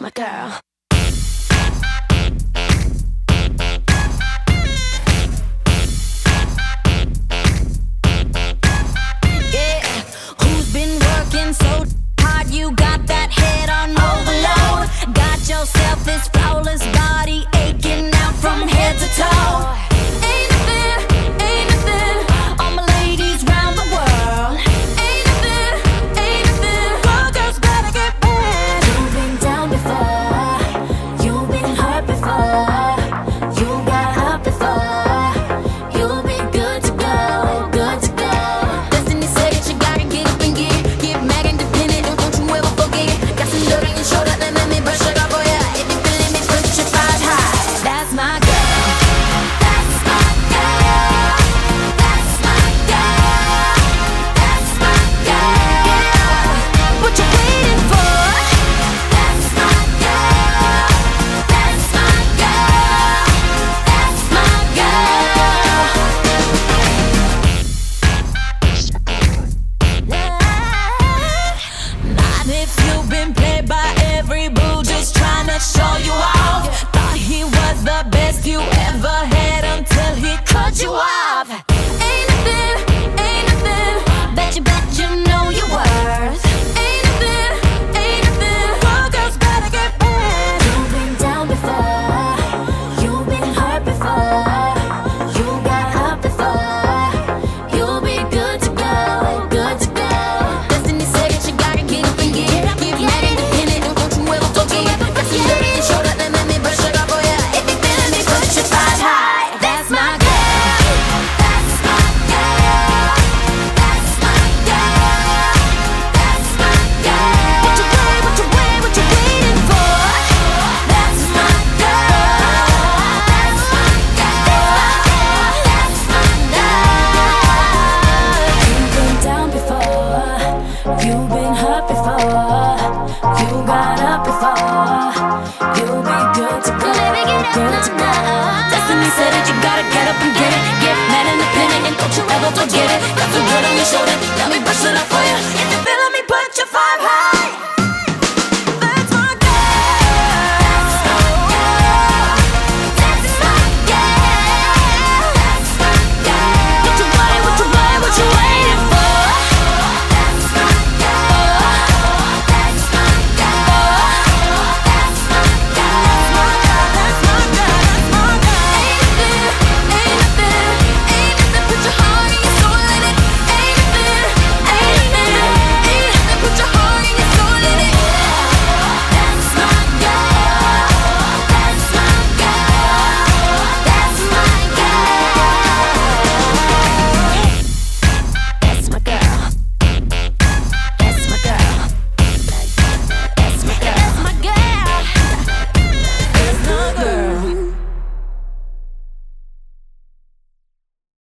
my girl. hurt before. You got up before. You'll be good to go. Baby, get up, good to go. Destiny said that you gotta get up and get it. Get mad in the pinning and don't you ever forget it. Got the good on your shoulder.